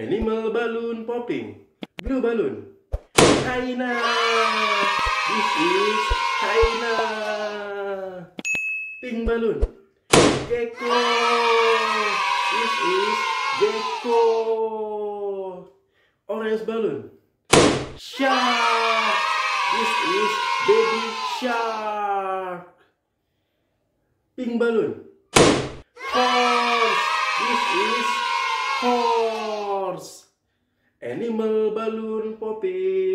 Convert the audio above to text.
Animal balloon popping. Blue balloon. China. This is China. Pink balloon. Gecko. This is gecko. Orange balloon. Shark. This is baby shark. Pink balloon. Horse. This is horse. Animal balloon popping.